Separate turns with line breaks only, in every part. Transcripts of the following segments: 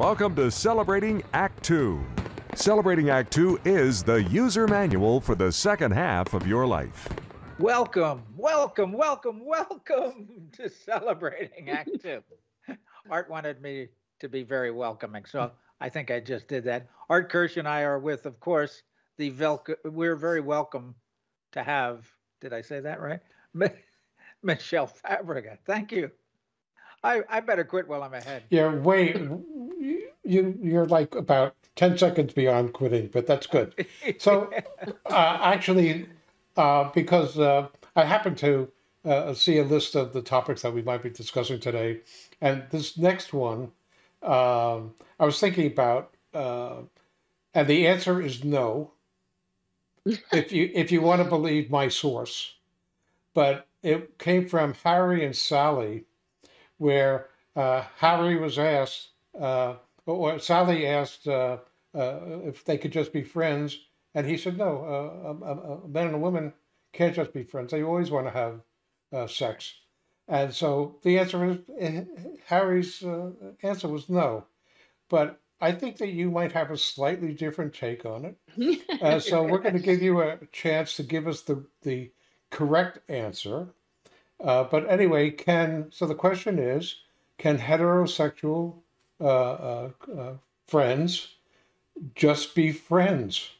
Welcome to Celebrating Act Two. Celebrating Act Two is the user manual for the second half of your life.
Welcome, welcome, welcome, welcome to Celebrating Act Two. Art wanted me to be very welcoming, so I think I just did that. Art Kirsch and I are with, of course, the Velco. We're very welcome to have. Did I say that right? Michele Fabrega. Thank you. I, I better quit while I'm ahead.
Yeah, wait. You you're like about ten seconds beyond quitting, but that's good. So, uh, actually, uh, because uh, I happen to uh, see a list of the topics that we might be discussing today, and this next one, um, I was thinking about, uh, and the answer is no. if you if you want to believe my source, but it came from Harry and Sally where uh, Harry was asked, uh, or Sally asked uh, uh, if they could just be friends, and he said, no, uh, a, a, man and a woman can't just be friends. They always want to have uh, sex. And so the answer is, eh, Harry's answer was no. But I think that you might have a slightly different take on it. so we're going to give you a chance to give us the, the correct answer. Uh, but anyway, can so the question is, can heterosexual uh, uh, uh friends just be friends?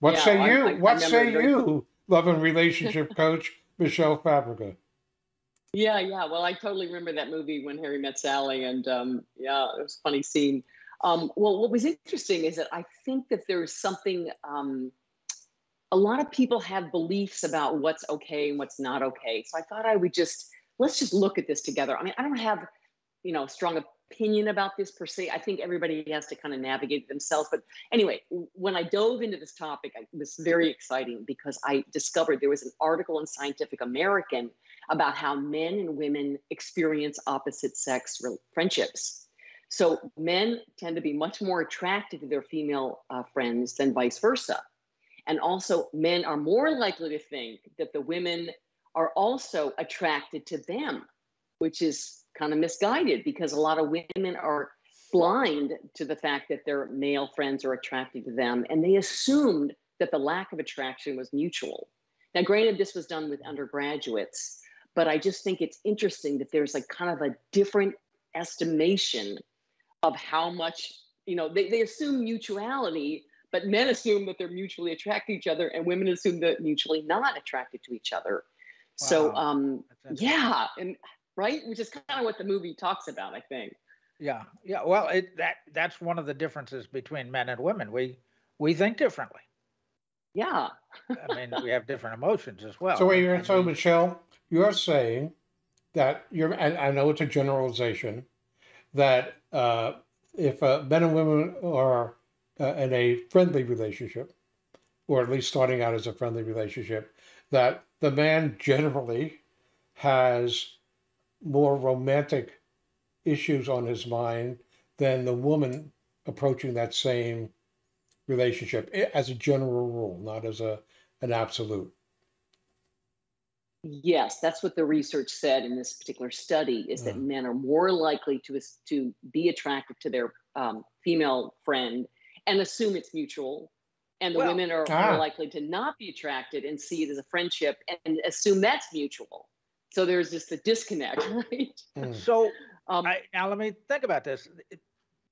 What yeah, say you? I, I, what I say you, love and relationship coach Michele Fabrega?
Yeah, yeah. Well, I totally remember that movie when Harry met Sally, and um, yeah, it was a funny scene. Um, well, what was interesting is that I think that there is something. Um, a lot of people have beliefs about what's okay and what's not okay. So I thought I would just let's just look at this together. I mean, I don't have, you know, a strong opinion about this per se. I think everybody has to kind of navigate themselves. But anyway, when I dove into this topic, it was very exciting because I discovered there was an article in Scientific American about how men and women experience opposite sex friendships. So men tend to be much more attracted to their female uh, friends than vice versa. And also, men are more likely to think that the women are also attracted to them, which is kind of misguided because a lot of women are blind to the fact that their male friends are attracted to them. And they assumed that the lack of attraction was mutual. Now, granted, this was done with undergraduates, but I just think it's interesting that there's like kind of a different estimation of how much, you know, they, they assume mutuality but men assume that they're mutually attracted to each other, and women assume that mutually not attracted to each other. Wow. So, um, yeah, and right, which is kind of what the movie talks about, I think.
Yeah, yeah. Well, it, that that's one of the differences between men and women. We we think differently.
Yeah.
I mean, we have different emotions as well.
So, wait, you're, so Michele, you're saying that you're, and I know it's a generalization, that uh, if uh, men and women are uh, in a friendly relationship, or at least starting out as a friendly relationship, that the man generally has more romantic issues on his mind than the woman approaching that same relationship as a general rule, not as a an absolute.
Yes, that's what the research said in this particular study is that mm. men are more likely to to be attracted to their um, female friend and assume it's mutual. And the well, women are ah. more likely to not be attracted and see it as a friendship and assume that's mutual. So there's just a disconnect, right?
Mm. So um, I, now let me think about this.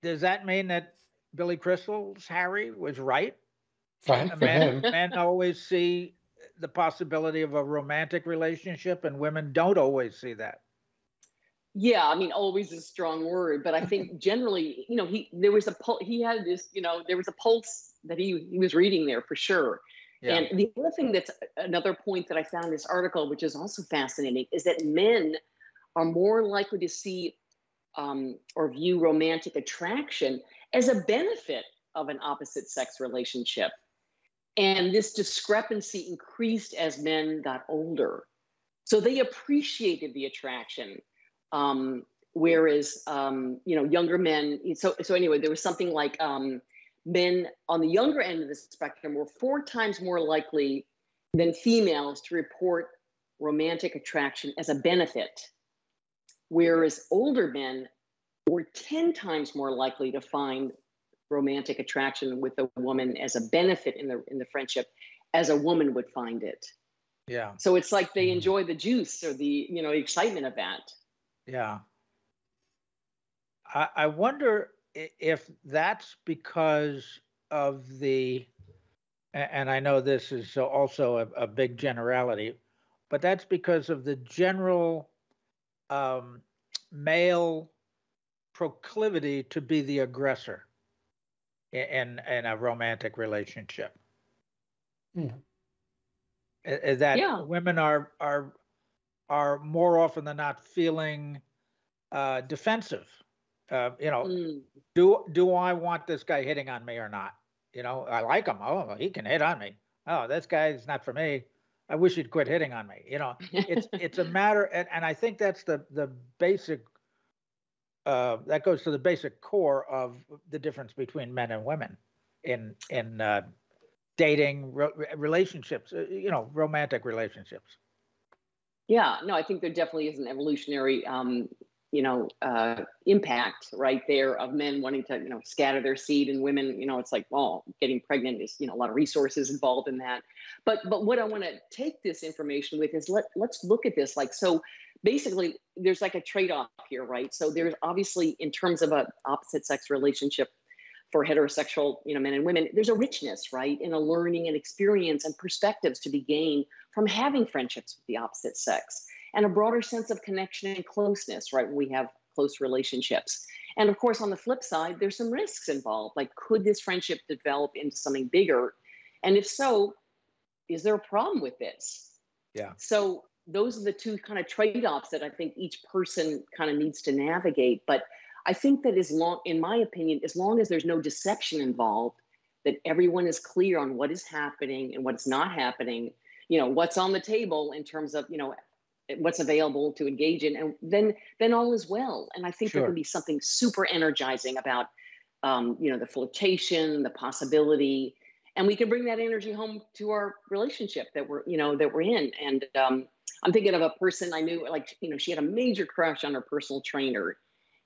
Does that mean that Billy Crystal's Harry was right?
Fine for men,
him. men always see the possibility of a romantic relationship, and women don't always see that
yeah i mean always a strong word but i think generally you know he there was a pul- he had this you know there was a pulse that he, he was reading there for sure. Yeah. and the other thing that's another point that i found in this article which is also fascinating is that men are more likely to see um, or view romantic attraction as a benefit of an opposite sex relationship. And this discrepancy increased as men got older. So they appreciated the attraction um, whereas um, you know younger men. So so anyway, there was something like um, men on the younger end of the spectrum were four times more likely than females to report romantic attraction as a benefit, whereas older men we're 10 times more likely to find romantic attraction with a woman as a benefit in the in the friendship as a woman would find it
yeah
so it's like they
Mm-hmm.
enjoy the juice or the you know excitement of that
Yeah. I, I wonder if that's because of the, and I know this is also a, a big generality, but that's because of the general um, male proclivity to be the aggressor in in a romantic relationship.
Yeah.
I- That
Yeah.
women are are are more often than not feeling uh, defensive. Uh, you know,
Mm.
do do I want this guy hitting on me or not? You know, I like him. Oh, he can hit on me. Oh, this guy's not for me. I wish he'd quit hitting on me. You know, it's it's a matter, and, and I think that's the the basic. Uh, that goes to the basic core of the difference between men and women in in uh, dating ro- relationships. uh, You know, romantic relationships.
Yeah, no, I think there definitely is an evolutionary, um, you know, uh, impact right there of men wanting to, you know, scatter their seed, and women, you know, it's like, well, getting pregnant is, you know, a lot of resources involved in that. But but what I want to take this information with is let let's look at this like so. Basically, there's like a trade-off here, right? So there's obviously in terms of a opposite sex relationship for heterosexual, you know, men and women, there's a richness, right, in a learning and experience and perspectives to be gained from having friendships with the opposite sex and a broader sense of connection and closeness, right? When we have close relationships. And of course, on the flip side, there's some risks involved. Like, could this friendship develop into something bigger? And if so, is there a problem with this?
Yeah.
So those are the two kind of trade-offs that I think each person kind of needs to navigate. But I think that as long, in my opinion, as long as there's no deception involved, that everyone is clear on what is happening and what's not happening, you know, what's on the table in terms of, you know, what's available to engage in, and then then all is well. And I think there can be something super energizing about, um, you know, the flirtation, the possibility, and we can bring that energy home to our relationship that we're, you know, that we're in. And um, I'm thinking of a person I knew, like, you know, she had a major crush on her personal trainer.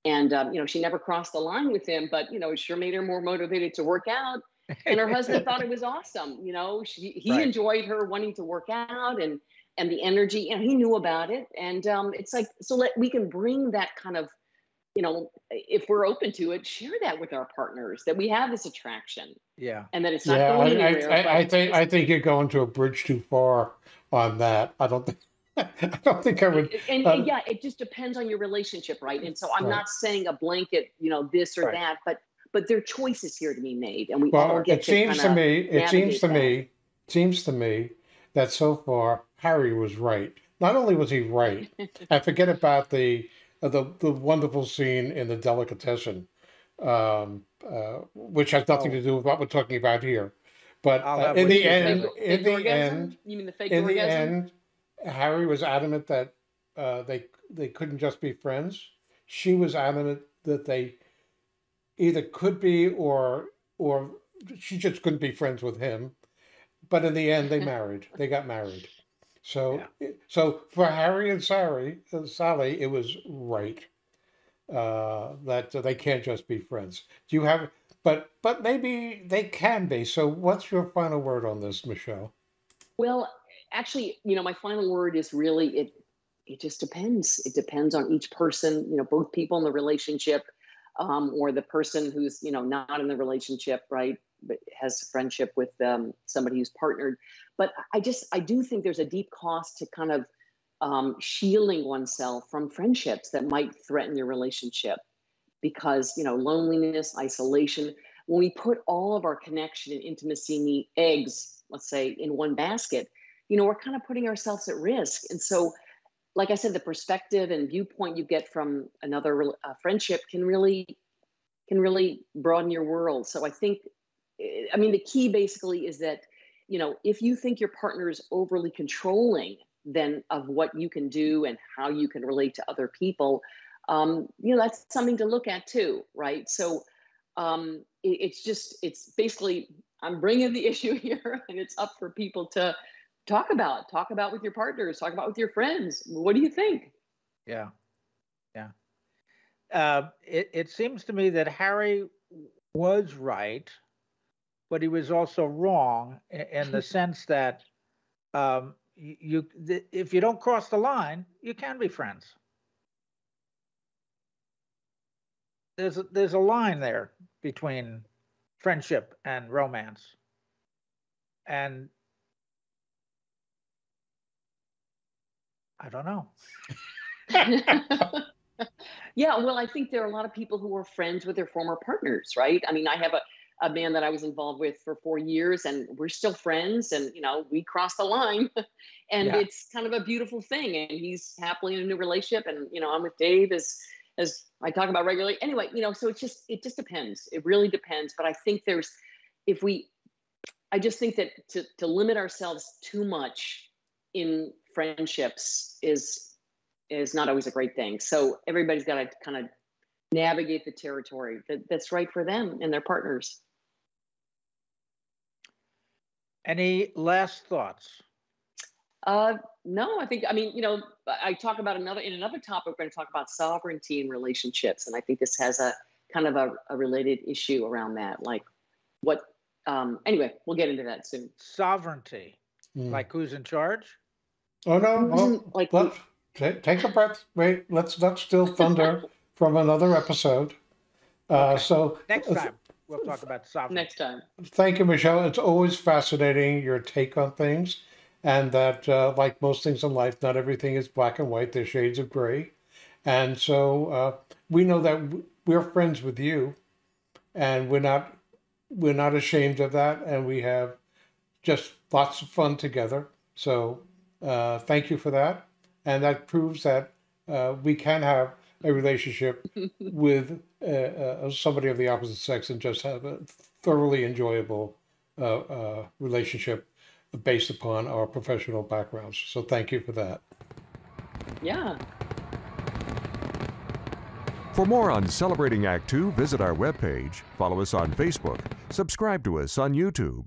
And, um, you know, she never crossed the line with him, but, you know, it sure made her more motivated to work out. And her husband thought it was awesome. You know, she, he
Right.
enjoyed her wanting to work out and, and the energy, and he knew about it. And um, it's like, so let, we can bring that kind of, you know, if we're open to it, share that with our partners that we have this attraction
Yeah.
and that it's not
Yeah,
going
I,
anywhere.
I, I
but
think I think you're going to a bridge too far on that. I don't think I don't think I would.
and,
uh,
and yeah, it just depends on your relationship, right? And so I'm
Right.
not saying a blanket, you know, this or
Right.
that, but but there are choices here to be made, and we all
Well,
get
it
to
seems to me. It seems to
that.
me. Seems to me that so far Harry was right. Not only was he right, I forget about the uh, the the wonderful scene in the delicatessen, um, uh, which has nothing
Oh.
to do with what we're talking about here. But
I'll
uh, in the end, in
fake
the end,
you mean the fake
in the end, Harry was adamant that uh, they they couldn't just be friends. She was adamant that they either could be or or she just couldn't be friends with him. But in the end, they married. They got married. So so for Harry and Sally, uh, Sally, it was right uh, that they can't just be friends. Do you have? But but maybe they can be. So what's your final word on this, Michele?
Well, actually, you know, my final word is really it. It just depends. It depends on each person. You know, both people in the relationship, um, or the person who's you know not in the relationship, right? But has friendship with um, somebody who's partnered. But I just I do think there's a deep cost to kind of um, shielding oneself from friendships that might threaten your relationship, because you know loneliness, isolation. When we put all of our connection and intimacy eggs, let's say, in one basket, you know, we're kind of putting ourselves at risk. And so, like I said, the perspective and viewpoint you get from another uh, friendship can really can really broaden your world. So I think, eh, I mean, the key basically is that you know, if you think your partner is overly controlling, then of what you can do and how you can relate to other people, um, you know, that's something to look at too, right? So um, it, it's just, it's basically, I'm bringing the issue here, and it's up for people to talk about, talk about with your partners, talk about with your friends. What do you think?
Yeah. Yeah. uh, it, it seems to me that Harry was right, but he was also wrong in, in the sense that um, you, you th- if you don't cross the line, you can be friends. There's a, there's a line there between friendship and romance, and I don't know.
yeah, well, I think there are a lot of people who are friends with their former partners, right? I mean, I have a, a man that I was involved with for four years, and we're still friends, and you know, we crossed the line, and yeah. it's kind of a beautiful thing. And he's happily in a new relationship, and you know, I'm with Dave as as I talk about regularly. Anyway, you know, so it just it just depends. It really depends. But I think there's if we, I just think that to to limit ourselves too much in friendships is is not always a great thing. So everybody's got to kind of navigate the territory that, that's right for them and their partners.
Any last thoughts?
Uh, no, I think I mean you know I talk about another in another topic. We're going to talk about sovereignty in relationships, and I think this has a kind of a, a related issue around that. Like what? Um, anyway, we'll get into that soon.
Sovereignty, mm. like who's in charge?
Oh no! Oh, like let's take, take a breath. Wait, let's not steal thunder from another episode. Uh, okay. So
next time we'll talk about sovereignty.
Next time.
Thank you, Michele. It's always fascinating your take on things, and that uh, like most things in life, not everything is black and white. There's shades of gray, and so uh, we know that we're friends with you, and we're not we're not ashamed of that, and we have just lots of fun together. So uh, thank you for that. And that proves that uh, we can have a relationship with uh, uh, somebody of the opposite sex and just have a thoroughly enjoyable uh, uh, relationship based upon our professional backgrounds. So thank you for that.
Yeah.
For more on Celebrating Act Two, visit our webpage, follow us on Facebook, subscribe to us on YouTube